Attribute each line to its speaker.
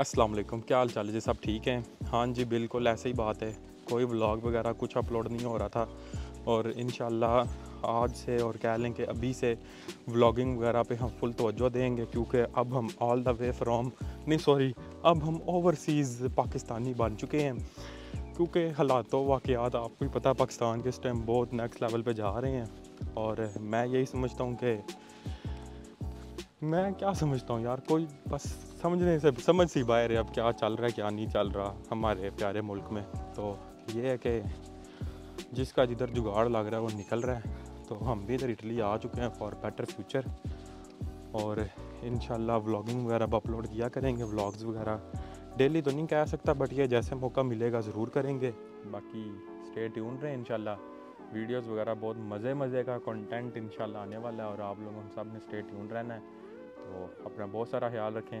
Speaker 1: अस्सलाम वालेकुम, क्या हाल चाल है जी? सब ठीक हैं? हाँ जी, बिल्कुल, ऐसे ही बात है। कोई व्लॉग वगैरह कुछ अपलोड नहीं हो रहा था। और इन आज से और कह लें कि अभी से व्लॉगिंग वगैरह पे हम फुल तवज्जो देंगे, क्योंकि अब हम ऑल द वे फ्रॉम नहीं सॉरी अब हम ओवरसीज़ पाकिस्तानी बन चुके हैं। क्योंकि हालात वाक़ात आपको ही पता पाकिस्तान के इस टाइम बहुत नेक्स्ट लेवल पे जा रहे हैं। और मैं यही समझता हूँ कि, मैं क्या समझता हूँ यार, कोई बस समझने से, समझ सी बाहर है अब क्या चल रहा है, क्या नहीं चल रहा हमारे प्यारे मुल्क में। तो ये है कि जिसका जिधर जुगाड़ लग रहा है, वो निकल रहा है। तो हम भी इधर इटली आ चुके हैं फॉर बेटर फ्यूचर और इन व्लॉगिंग वगैरह अब अपलोड किया करेंगे व्लॉग्स वगैरह। डेली तो नहीं कह सकता बट ये जैसे मौका मिलेगा ज़रूर करेंगे। बाकी स्टे ट्यून रहे इनशाला वीडियोस वगैरह बहुत मज़े मज़े का कंटेंट इंशाल्लाह आने वाला है और आप लोगों सबने स्टे ट्यून रहना है। तो अपना बहुत सारा ख्याल रखें।